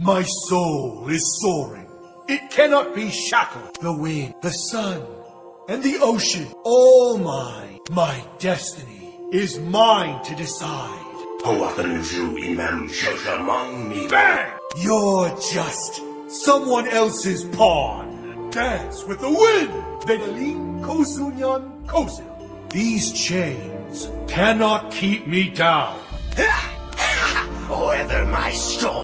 My soul is soaring. It cannot be shackled. The wind, the sun, and the ocean, all mine. My destiny is mine to decide. Bang! You're just someone else's pawn. Dance with the wind. Vedalin kosunyan kosil. These chains cannot keep me down. Whether my soul